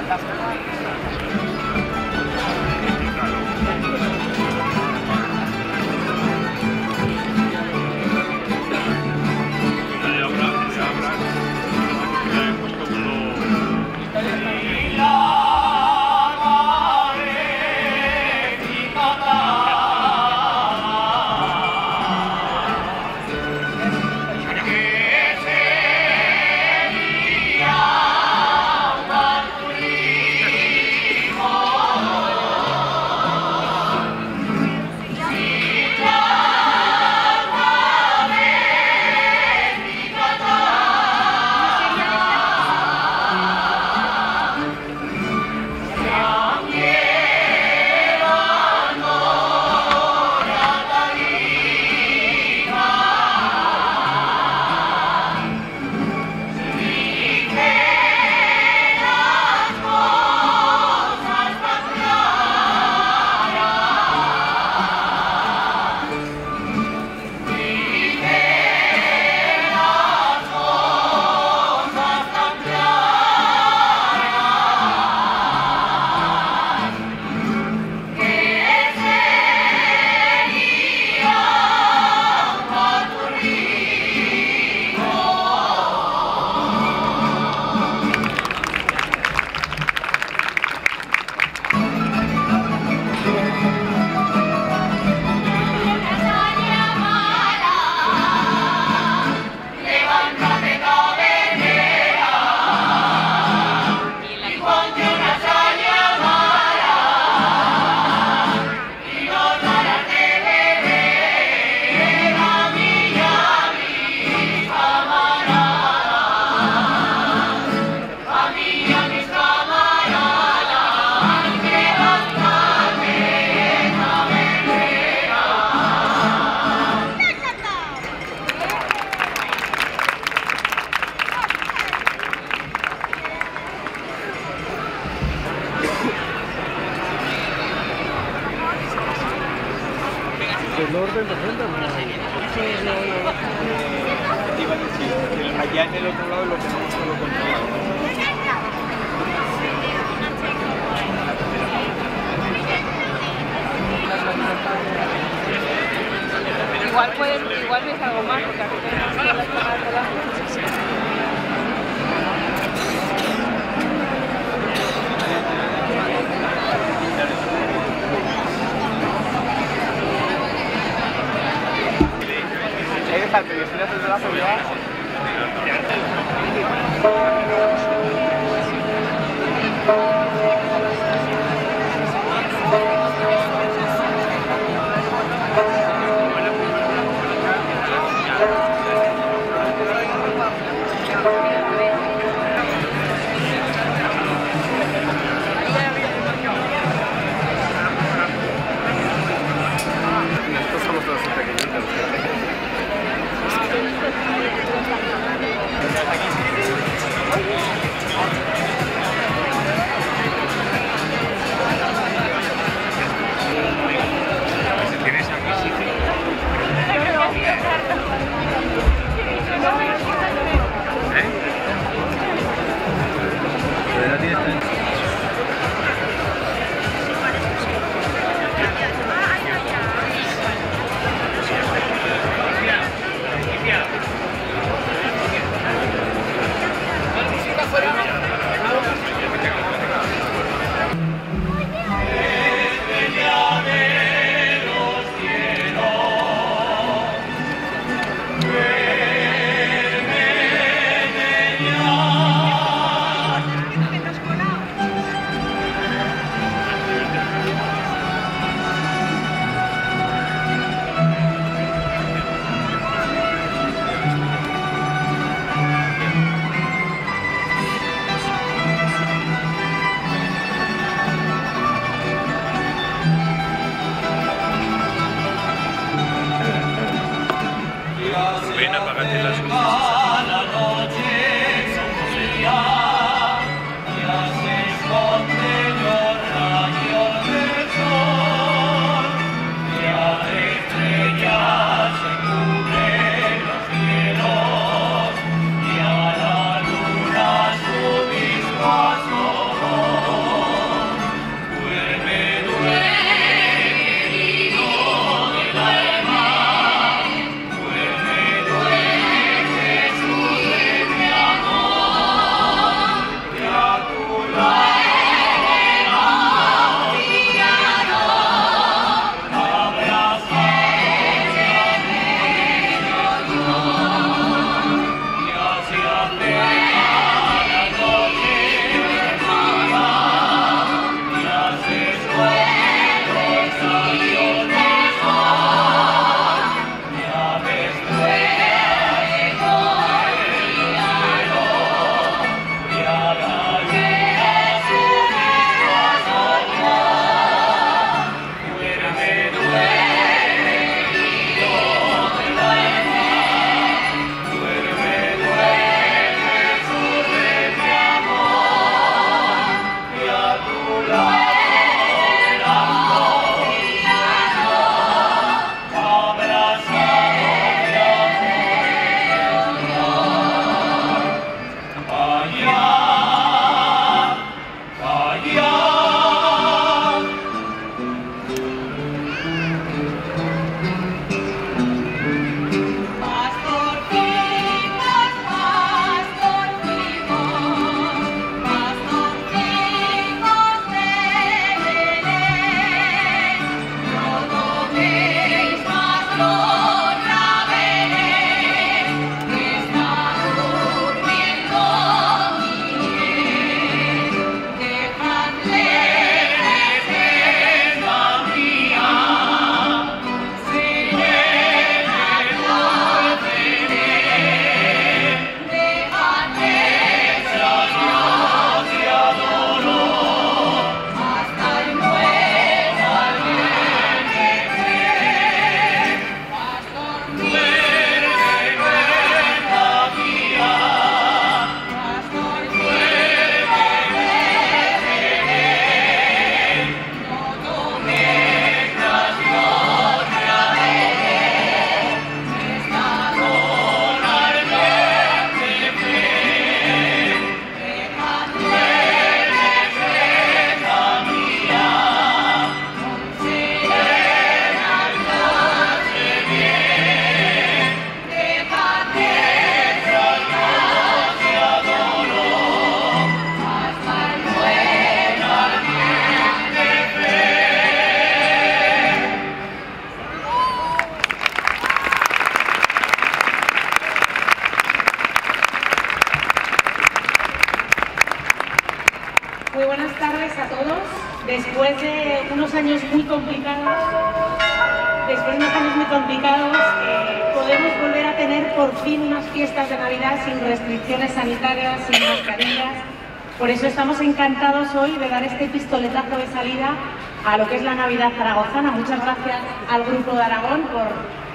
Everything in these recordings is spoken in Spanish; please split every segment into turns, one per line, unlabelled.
El orden de agenda,
Iba a decir, que allá en el otro lado lo tenemos todo controlado.
Igual puedes, igual ves algo más, porque aquí tenemos todas las cámaras
Ahí está, te decías desde la seguridad.
Complicados, eh, podemos volver a tener por fin unas fiestas de Navidad sin restricciones sanitarias, sin mascarillas. Por eso estamos encantados hoy de dar este pistoletazo de salida a lo que es la Navidad zaragozana. Muchas gracias al Grupo de Aragón por,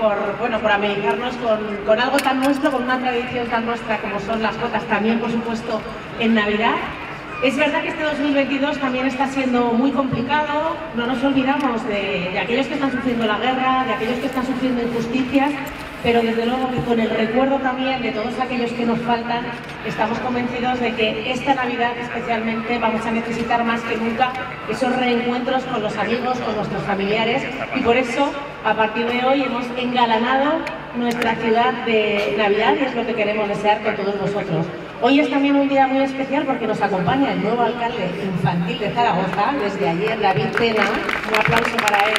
por, bueno, por americarnos con, con algo tan nuestro, con una tradición tan nuestra como son las jotas, también por supuesto en Navidad. Es verdad que este 2022 también está siendo muy complicado, no nos olvidamos de, de, aquellos que están sufriendo la guerra, de aquellos que están sufriendo injusticias, pero desde luego que con el recuerdo también de todos aquellos que nos faltan, estamos convencidos de que esta Navidad especialmente vamos a necesitar más que nunca esos reencuentros con los amigos, con nuestros familiares y por eso a partir de hoy hemos engalanado nuestra ciudad de Navidad y es lo que queremos desear con todos vosotros. Hoy es también un día muy especial porque nos acompaña el nuevo alcalde infantil de Zaragoza, desde ayer, David Pena. Un aplauso para él.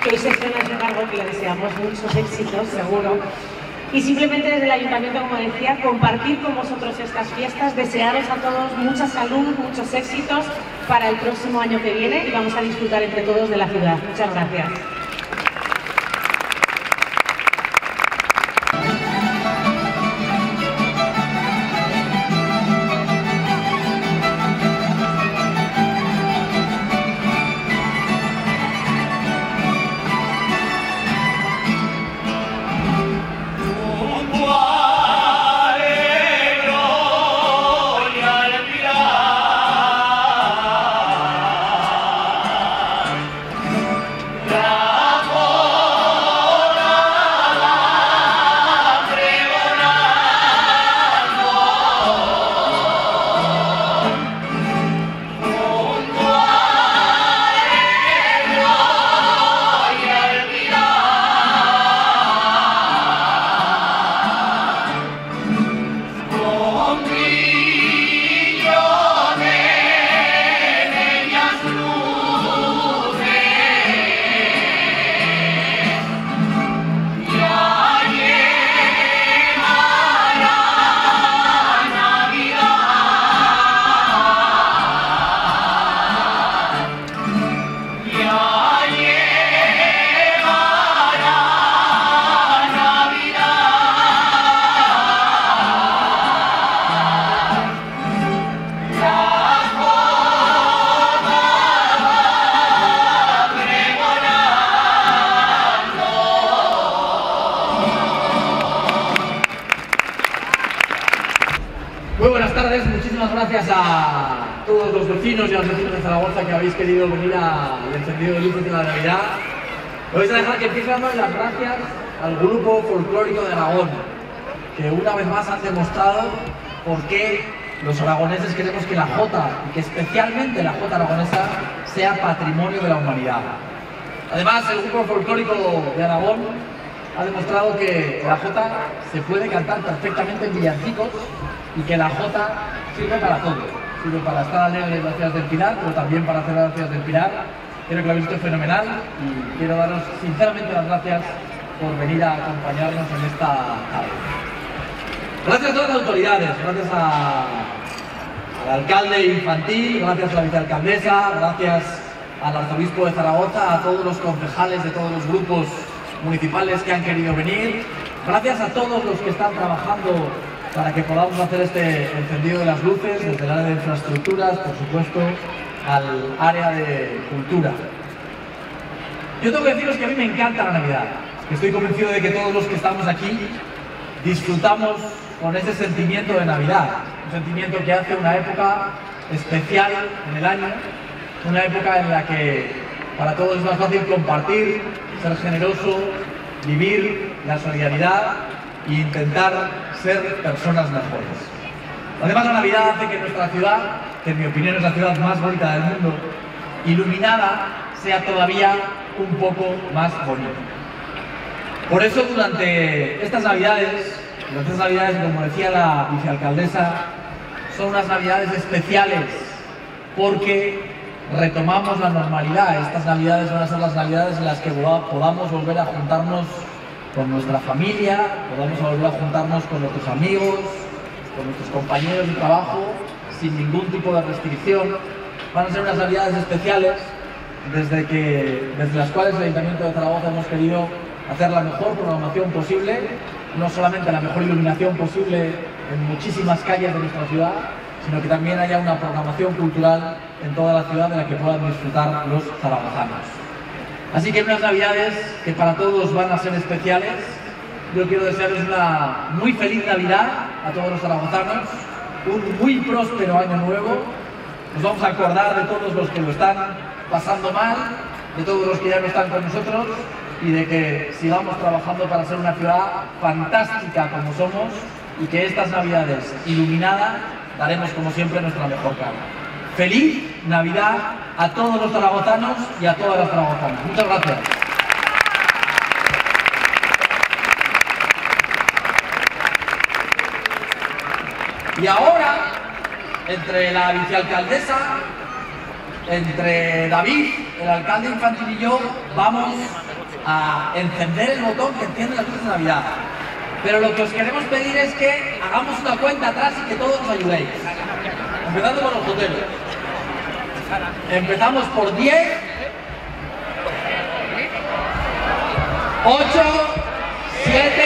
Que hoy se estrena ese cargo que le deseamos muchos éxitos, seguro. Y simplemente desde el ayuntamiento, como decía, compartir con vosotros estas fiestas, desearos a todos mucha salud, muchos éxitos para el próximo año que viene y vamos a disfrutar entre todos de la ciudad. Muchas gracias.
Tardes, muchísimas gracias a todos los vecinos y a los vecinos de Zaragoza que habéis querido venir al encendido de luces de la Navidad. Vais a dejar que empiece dando las gracias al grupo folclórico de Aragón, que una vez más han demostrado por qué los aragoneses queremos que la Jota, y que especialmente la Jota aragonesa, sea patrimonio de la humanidad. Además, el grupo folclórico de Aragón ha demostrado que la Jota se puede cantar perfectamente en villancicos y que la Jota sirve para todo. Sirve para estar alegre en las ciudades del Pilar, pero también para hacer las ciudades del Pilar. Creo que lo habéis visto fenomenal y quiero daros sinceramente las gracias por venir a acompañarnos en esta tarde. Gracias a todas las autoridades, gracias a, al alcalde infantil, gracias a la vicealcaldesa, gracias al arzobispo de Zaragoza, a todos los concejales de todos los grupos municipales que han querido venir, gracias a todos los que están trabajando para que podamos hacer este encendido de las luces desde el área de infraestructuras, por supuesto, al área de cultura. Yo tengo que deciros que a mí me encanta la Navidad. Estoy convencido de que todos los que estamos aquí disfrutamos con ese sentimiento de Navidad, un sentimiento que hace una época especial en el año, una época en la que para todos es más fácil compartir, ser generoso, vivir la solidaridad e intentar ser personas mejores. Además, la Navidad hace que nuestra ciudad, que en mi opinión es la ciudad más bonita del mundo, iluminada, sea todavía un poco más bonita. Por eso, durante estas Navidades, durante estas Navidades, como decía la vicealcaldesa, son unas Navidades especiales porque retomamos la normalidad. Estas Navidades van a ser las Navidades en las que podamos volver a juntarnos con nuestra familia, podamos volver a juntarnos con nuestros amigos, con nuestros compañeros de trabajo, sin ningún tipo de restricción. Van a ser unas navidades especiales desde, desde las cuales el Ayuntamiento de Zaragoza hemos querido hacer la mejor programación posible, no solamente la mejor iluminación posible en muchísimas calles de nuestra ciudad, sino que también haya una programación cultural en toda la ciudad de la que puedan disfrutar los zaragozanos. Así que unas navidades que para todos van a ser especiales. Yo quiero desearles una muy feliz Navidad a todos los zaragozanos, un muy próspero año nuevo. Nos vamos a acordar de todos los que lo están pasando mal, de todos los que ya no están con nosotros y de que sigamos trabajando para ser una ciudad fantástica como somos y que estas navidades iluminadas daremos como siempre nuestra mejor cara. Feliz Navidad a todos los zaragozanos y a todas las zaragozanas. Muchas gracias. Y ahora, entre la vicealcaldesa, entre David, el alcalde infantil y yo, vamos a encender el botón que enciende las luces de Navidad. Pero lo que os queremos pedir es que hagamos una cuenta atrás y que todos nos ayudéis. Empezando por los hoteles. Empezamos por 10, 8, 7,